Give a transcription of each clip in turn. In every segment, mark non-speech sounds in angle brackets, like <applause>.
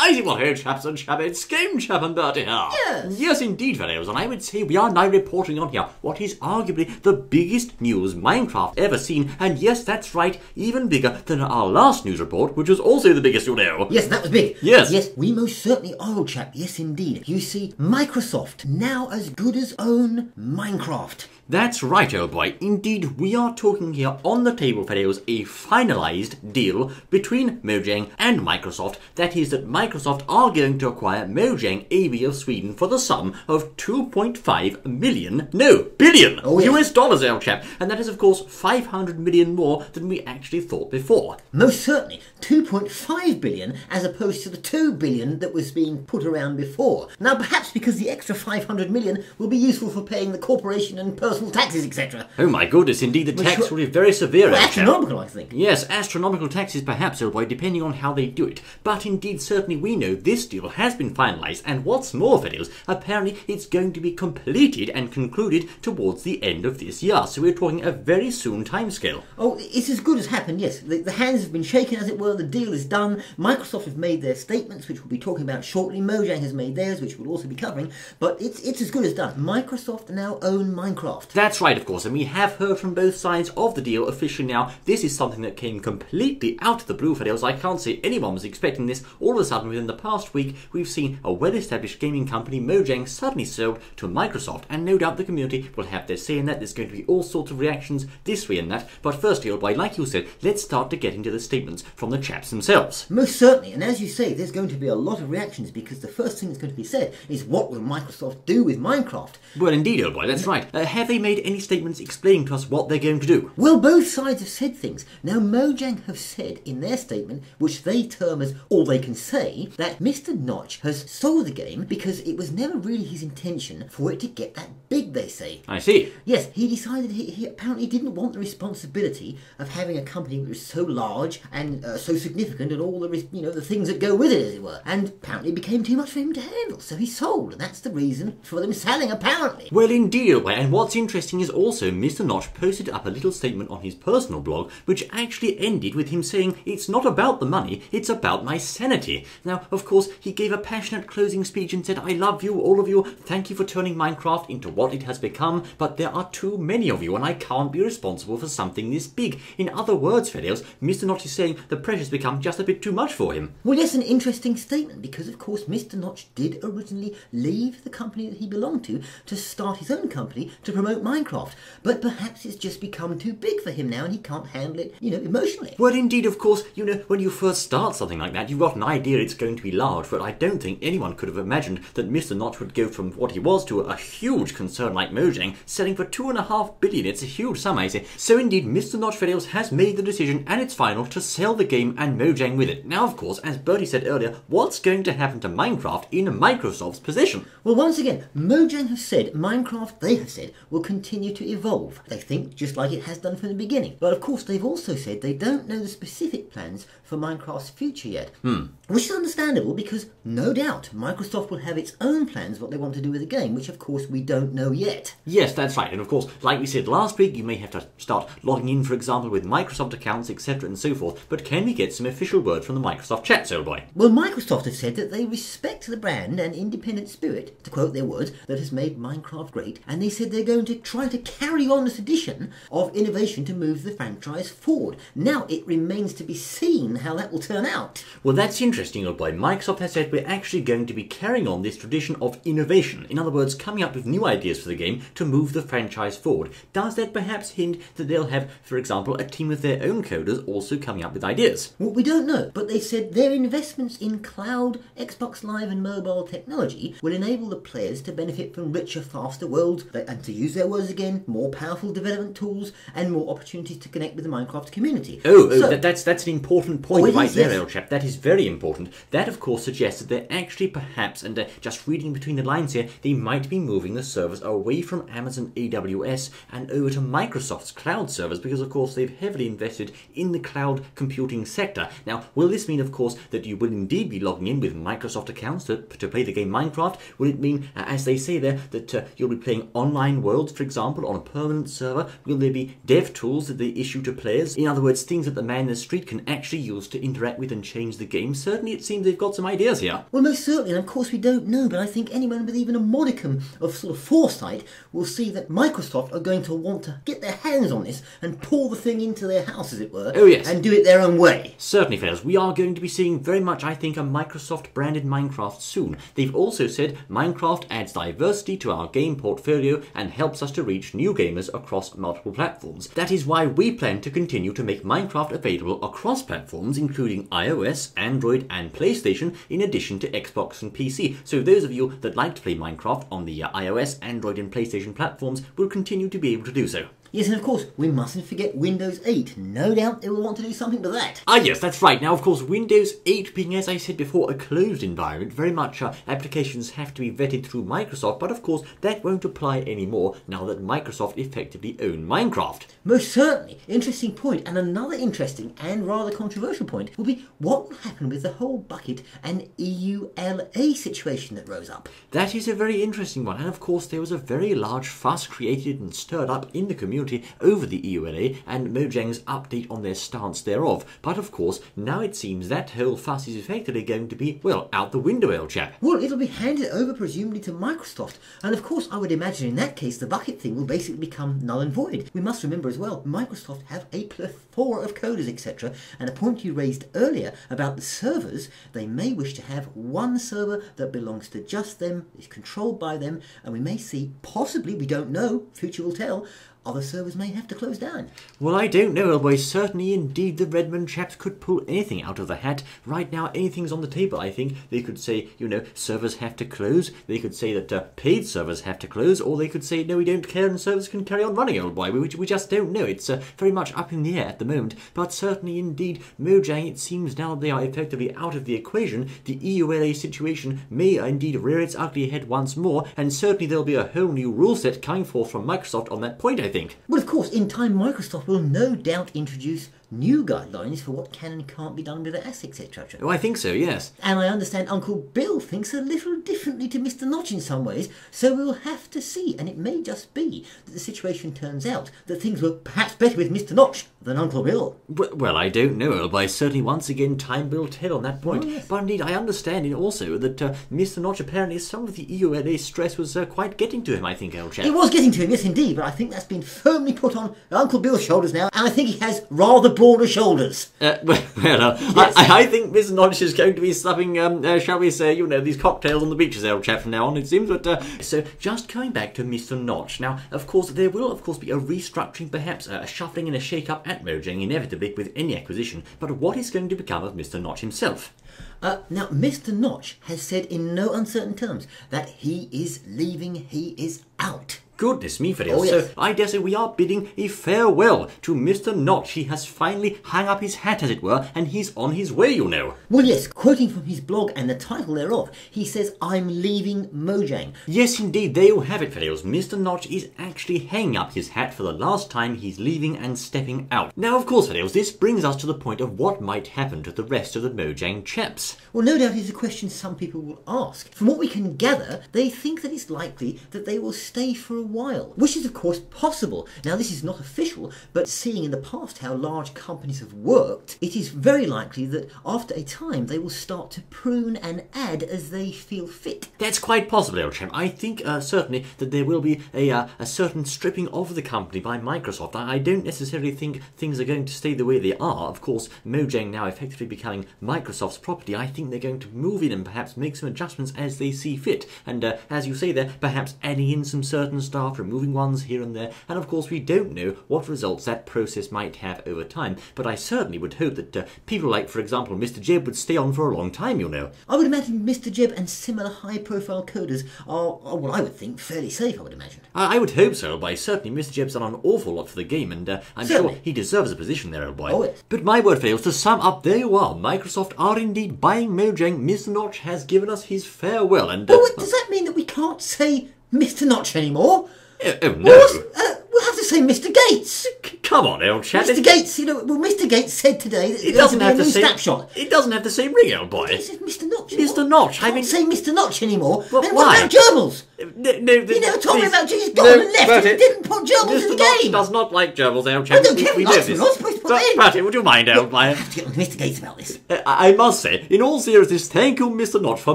I see what, hey, chaps and chabbits, Game Chap and Bertie here. Ah. Yes. Yes, indeed, fellows, and I would say we are now reporting on here what is arguably the biggest news Minecraft ever seen, and yes, that's right, even bigger than our last news report, which was also the biggest, you know. Yes, that was big. Yes. Yes, we most certainly are, old chap. Yes, indeed. You see, Microsoft now as good as own Minecraft. That's right, old boy. Indeed, we are talking here on the table, for fellows, a finalized deal between Mojang and Microsoft. That is, that Microsoft are going to acquire Mojang AB of Sweden for the sum of 2.5 million, no, billion Oh, yes. US dollars, old chap. And that is, of course, 500 million more than we actually thought before. Most certainly, 2.5 billion as opposed to the 2 billion that was being put around before. Now, perhaps because the extra 500 million will be useful for paying the corporation and personal taxes, etc. Oh my goodness, indeed, the tax sure- will be very severe, Well, eh, astronomical, I think. Yes, astronomical taxes perhaps, old boy, depending on how they do it. But indeed, certainly we know this deal has been finalised, and what's more, fellows, apparently it's going to be completed and concluded towards the end of this year. So we're talking a very soon timescale. Oh, it's as good as happened, yes. The, the hands have been shaken, as it were. The deal is done. Microsoft have made their statements, which we'll be talking about shortly. Mojang has made theirs, which we'll also be covering. But it's, it's as good as done. Microsoft now own Minecraft. That's right, of course, and we have heard from both sides of the deal officially now. This is something that came completely out of the blue, fellows. I can't say anyone was expecting this. All of a sudden, within the past week, we've seen a well established gaming company, Mojang, suddenly sold to Microsoft, and no doubt the community will have their say in that. There's going to be all sorts of reactions this way and that. But first, boy, like you said, let's start to get into the statements from the chaps themselves. Most certainly, and as you say, there's going to be a lot of reactions because the first thing that's going to be said is what will Microsoft do with Minecraft? Well, indeed, old boy, that's right. Uh, have they made any statements explaining to us what they're going to do? Well, both sides have said things. Now, Mojang have said in their statement, which they term as all they can say, that Mr. Notch has sold the game because it was never really his intention for it to get that big, they say. I see. Yes, he decided he, he apparently didn't want the responsibility of having a company which was so large and uh, so significant and all the you know the things that go with it, as it were. And apparently it became too much for him to handle, so he sold, and that's the reason for them selling. Apparently. Well, indeed, and what's interesting is also Mr. Notch posted up a little statement on his personal blog, which actually ended with him saying, It's not about the money, it's about my sanity. Now, of course, he gave a passionate closing speech and said, I love you, all of you, thank you for turning Minecraft into what it has become, but there are too many of you, and I can't be responsible for something this big. In other words, fellows, Mr. Notch is saying the pressure's become just a bit too much for him. Well, yes, an interesting statement because, of course, Mr. Notch did originally leave the company that he belonged to to start his own company to promote Minecraft. But perhaps it's just become too big for him now and he can't handle it, you know, emotionally. Well, indeed, of course, you know, when you first start something like that, you've got an idea it's going to be large, but I don't think anyone could have imagined that Mr. Notch would go from what he was to a huge concern like Mojang, selling for two and a half billion. It's a huge sum, I say. So, indeed, Mr. Notch Videos has made the decision, and it's final, to sell the game and Mojang with it. Now, of course, as Bertie said earlier, what's going to happen to Minecraft in Microsoft's position? Well, once again, Mojang has said Minecraft, they have said, will continue to evolve. They think just like it has done from the beginning. But of course, they've also said they don't know the specific plans for Minecraft's future yet. Hmm. Which is understandable because, no doubt, Microsoft will have its own plans what they want to do with the game, which of course we don't know yet. Yes, that's right. And of course, like we said last week, you may have to start logging in, for example, with Microsoft accounts, etc., and so forth. But can we get some official word from the Microsoft chat, old boy? Well, Microsoft have said that they respect the brand and independent spirit, to quote their words, that has made Minecraft great, and they said they're going to try to carry on the tradition of innovation to move the franchise forward. Now, it remains to be seen how that will turn out. Well, that's interesting, old boy. Microsoft has said we're actually going to be carrying on this tradition of innovation. In other words, coming up with new ideas for the game to move the franchise forward. Does that perhaps hint that they'll have, for example, a team of their own coders also coming up with ideas? Well, we don't know, but they said their investments in cloud, Xbox Live, and mobile technology will enable the players to benefit from richer, faster worlds, and to use their was again, more powerful development tools, and more opportunities to connect with the Minecraft community. Oh, oh that, that's that's an important point Oh, right is, there, yes. old chap. That is very important. That, of course, suggests that they're actually perhaps, and uh, just reading between the lines here, they might be moving the servers away from Amazon AWS and over to Microsoft's cloud servers because, of course, they've heavily invested in the cloud computing sector. Now, will this mean, of course, that you will indeed be logging in with Microsoft accounts to, to play the game Minecraft? Will it mean, uh, as they say there, that uh, you'll be playing online worlds for example, on a permanent server? Will there be dev tools that they issue to players? In other words, things that the man in the street can actually use to interact with and change the game? Certainly, it seems they've got some ideas here. Well, most certainly, and of course we don't know, but I think anyone with even a modicum of sort of foresight will see that Microsoft are going to want to get their hands on this and pull the thing into their house, as it were, Oh, yes. and do it their own way. Certainly, fellas, we are going to be seeing very much, I think, a Microsoft branded Minecraft soon. They've also said Minecraft adds diversity to our game portfolio and helps us to reach new gamers across multiple platforms. That is why we plan to continue to make Minecraft available across platforms, including iOS, Android, and PlayStation, in addition to Xbox and PC. So, those of you that like to play Minecraft on the uh, iOS, Android, and PlayStation platforms will continue to be able to do so. Yes, and of course, we mustn't forget Windows 8. No doubt they will want to do something to that. Ah, yes, that's right. Now, of course, Windows 8 being, as I said before, a closed environment, very much uh, applications have to be vetted through Microsoft, but of course, that won't apply anymore now that Microsoft effectively own Minecraft. Most certainly. Interesting point. And another interesting and rather controversial point will be what will happen with the whole Bukkit and EULA situation that rose up. That is a very interesting one, and of course, there was a very large fuss created and stirred up in the community over the EULA and Mojang's update on their stance thereof. But of course, now it seems that whole fuss is effectively going to be, well, out the window, old chap. Well, it'll be handed over presumably to Microsoft. And of course, I would imagine in that case the Bukkit thing will basically become null and void. We must remember as well, Microsoft have a plethora of coders, etc. And a point you raised earlier about the servers, they may wish to have one server that belongs to just them, is controlled by them, and we may see, possibly, we don't know, future will tell, other servers may have to close down. Well, I don't know, Elboy. Certainly, indeed, the Redmond chaps could pull anything out of the hat. Right now, anything's on the table, I think. They could say, you know, servers have to close. They could say that uh, paid servers have to close. Or they could say, no, we don't care and servers can carry on running, old boy. We, we just don't know. It's uh, very much up in the air at the moment. But certainly, indeed, Mojang, it seems now they are effectively out of the equation, the EULA situation may indeed rear its ugly head once more. And certainly, there'll be a whole new rule set coming forth from Microsoft on that point, I think. Well, of course, in time, Microsoft will no doubt introduce new guidelines for what can and can't be done with the assets, etc. Oh, I think so, yes. And I understand Uncle Bill thinks a little differently to Mr. Notch in some ways, so we'll have to see. And it may just be that the situation turns out that things were perhaps better with Mr. Notch than Uncle Bill. W- Well, I don't know, but certainly once again time will tell on that point. Oh, yes. But indeed, I understand it also that uh, Mr. Notch apparently some of the EULA stress was uh, quite getting to him, I think, old chap. It was getting to him, yes indeed, but I think that's been firmly put on Uncle Bill's shoulders now, and I think he has rather broader shoulders. Uh, <laughs> well, uh, Yes. I, I think Mr. Notch is going to be slapping, um, uh, shall we say, you know, these cocktails on the beaches, old chap, from now on, it seems. But uh, so, just coming back to Mr. Notch. Now, of course, there will, of course, be a restructuring, perhaps a shuffling and a shake-up at Mojang, inevitably, with any acquisition. But what is going to become of Mr. Notch himself? Uh, now, Mr. Notch has said in no uncertain terms that he is leaving, he is out. Goodness me, Fidel. Oh, yes. So I dare say we are bidding a farewell to Mr. Notch. He has finally hung up his hat, as it were, and he's on his way, you know. Well, yes, quoting from his blog and the title thereof, he says, I'm leaving Mojang. Yes, indeed, there you have it, Fideos. Mr. Notch is actually hanging up his hat for the last time he's leaving and stepping out. Now, of course, Fideos, this brings us to the point of what might happen to the rest of the Mojang chaps. Well, no doubt is a question some people will ask. From what we can gather, they think that it's likely that they will stay for a while, which is, of course, possible. Now, this is not official, but seeing in the past how large companies have worked, it is very likely that after a time they will start to prune and add as they feel fit. That's quite possible, chap. I think uh, certainly that there will be a, uh, a certain stripping of the company by Microsoft. I, don't necessarily think things are going to stay the way they are. Of course, Mojang now effectively becoming Microsoft's property. I think they're going to move in and perhaps make some adjustments as they see fit. And uh, as you say there, perhaps adding in some certain staff, removing ones here and there. And of course, we don't know what results that process might have over time. But I certainly would hope that uh, people like, for example, Mr. Jeb would stay on for a long time, you know. I would imagine Mr. Jeb and similar high profile coders are, are, well, I would think, fairly safe, I would imagine. I, I would hope so, but certainly Mr. Jeb's done an awful lot for the game, and uh, I'm Certainly. sure he deserves a position there, old boy. Oh, yes. But my word fails. To sum up, there you are. Microsoft are indeed buying Mojang. Mr. Notch has given us his farewell, and uh, Oh, wait, does that mean that we can't say Mr. Notch anymore? oh, oh, no. Well, what's- uh, we'll have to say Mr. Gates. Come on, old chap. Mr. Gates, you know, well, Mr. Gates said today that it doesn't have the a new same snapshot. It doesn't have the same ring, old boy. This is Mr. Notch. Mr. Notch, I Can't mean- say Mr. Notch anymore. Well, then why? what about gerbils? No, no, You never told me about he's gone No, and left and didn't put gerbils Mr. in the Notch game. does not like gerbils, old chap. I don't We- care we he know this. Them, I'm not supposed to put But, them in. Bertie, would you mind, old boy? I have to get on Mr. Gates about this. Uh, I I must say, in all seriousness, thank you, Mr. Notch, for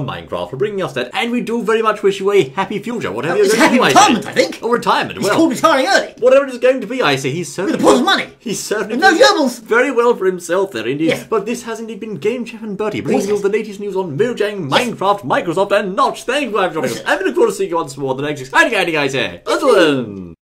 Minecraft, for bringing us that, and we do very much wish you a happy future, whatever Oh, it's going to happy do, I say. retirement, I think. Oh, retirement, He's well. called retiring early. Whatever it is going to be, I say, he's certainly... With a pot of money. He's certainly... No gerbils. Very well for himself there, indeed. Yes. But this has indeed been Game Chap and Bertie, bringing Yes, you the latest news on Mojang, Minecraft, Microsoft, and Notch. Thank you for joining us. And we look forward to seeing you once more the next exciting, exciting guys here. Then...